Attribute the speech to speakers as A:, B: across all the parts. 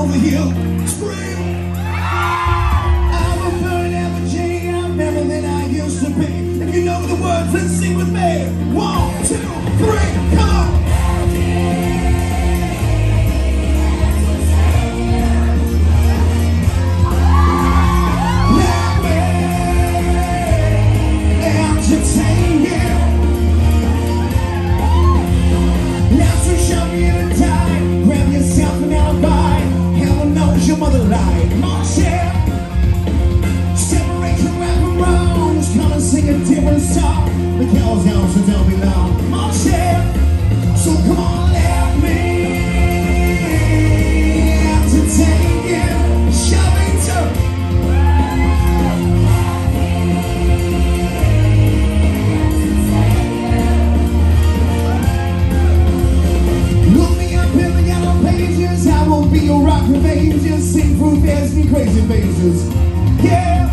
A: over here. Be your rock of ages. Sing through fast and crazy phases. Yeah.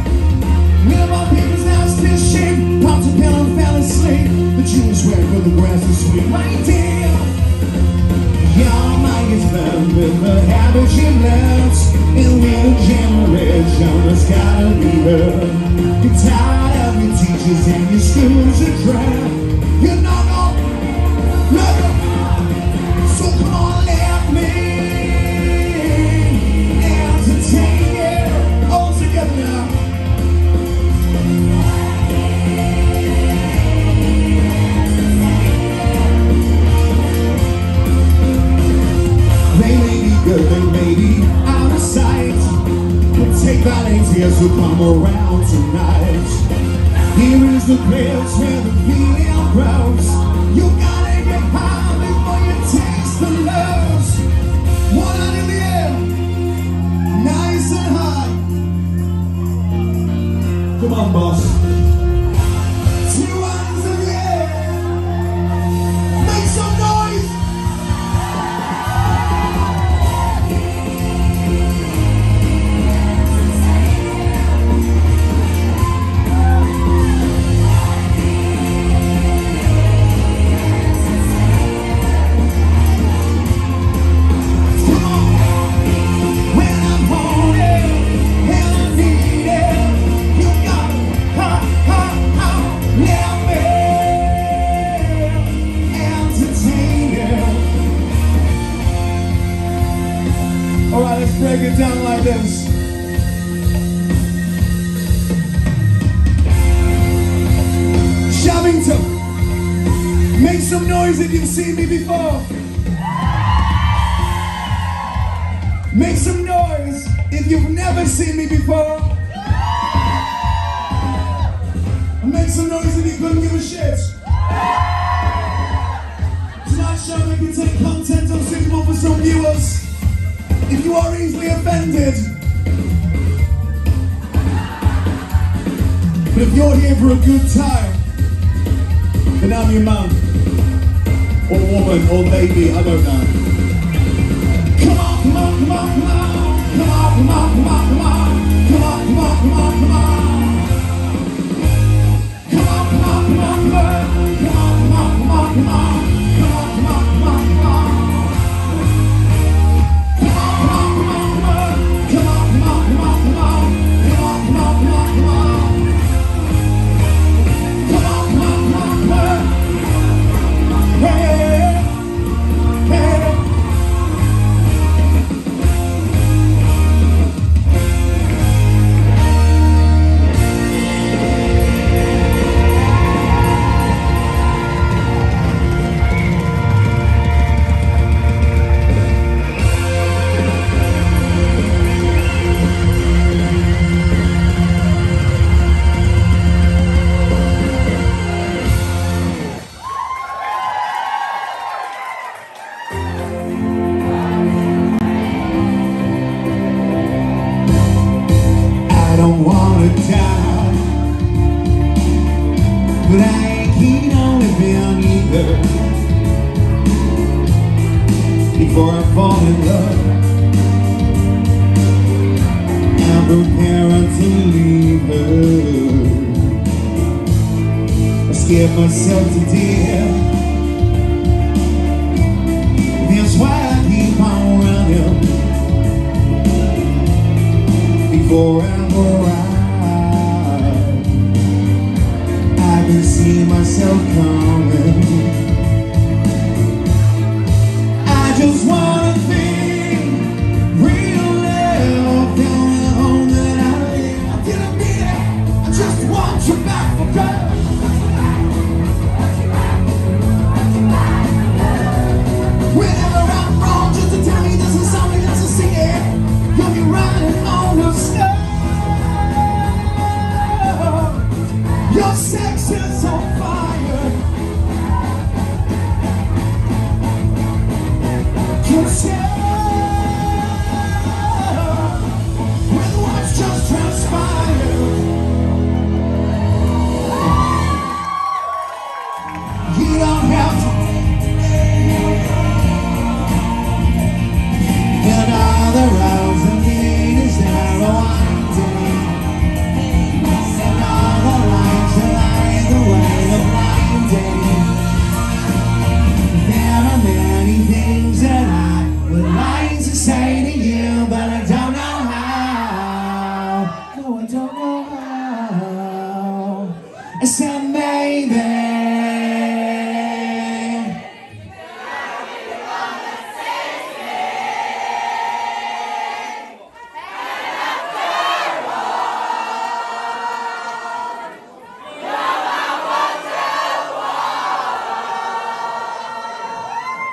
A: Live on papers now still shape. Popped a pill and fell asleep. The Jews swear for the grass is sweet. Right there. Your mind is filled with the habits you loves. And we're the generation that's gotta be heard. You're tired of your teachers and your schools are crap. They may be out of sight. But take volunteers who come around tonight. Here is the place where the feeling grows. You gotta get high before you taste the lows. One hand in the air, nice and high. Come on, boss. Let's break it down like this. Shavington, make some noise if you've seen me before. Make some noise if you've never seen me before. Make some noise if you couldn't give a shit. Tonight's show may contain content unsuitable for some viewers. If you are easily offended. But if you're here for a good time, then I'm your man. Or woman, or baby, I don't know. don't wanna die. But I ain't keen on living either. Before I fall in love I'm preparing to leave her. I scared myself to death. That's why I keep on running. Before I see myself coming I just wanna be real love down the home that I live. I didn't mean it, I just want you back for good I'm just tell me You'll be on the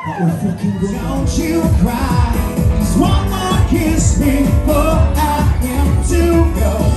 A: But fucking. Don't you cry. Just one more kiss before I am to go.